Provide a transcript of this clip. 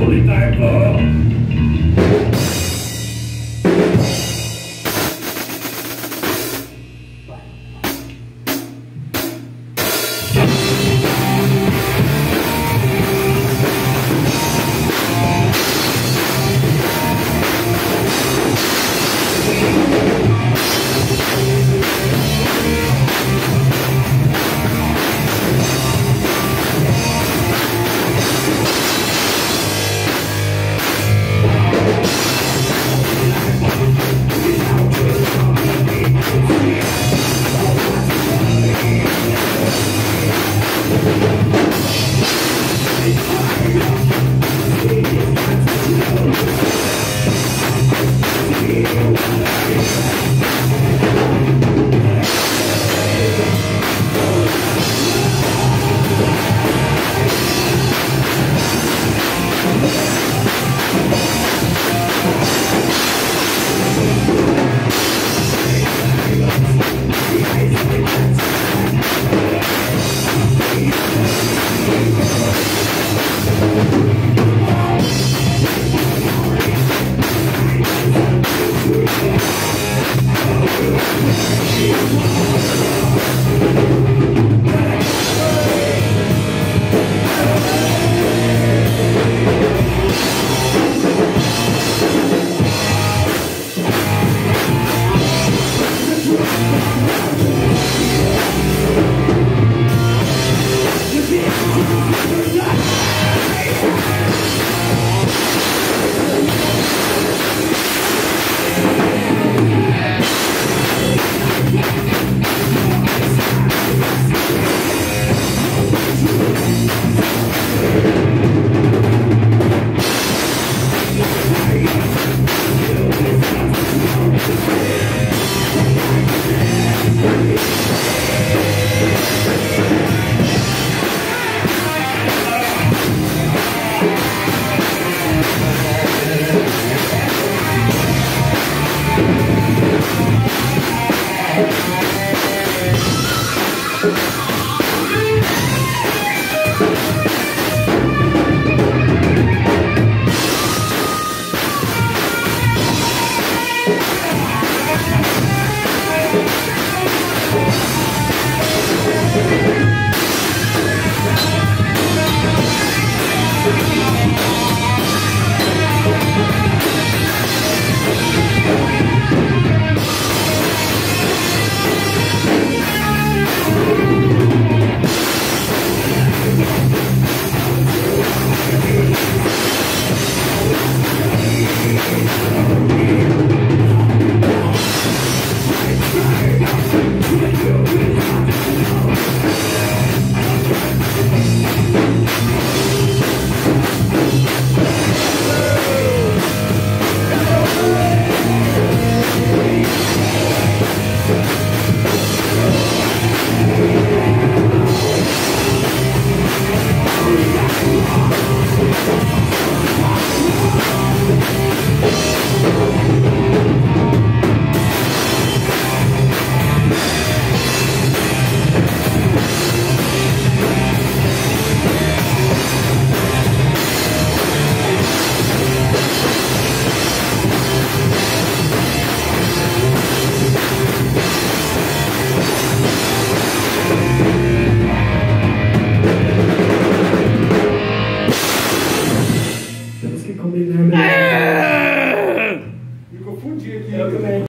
combinare.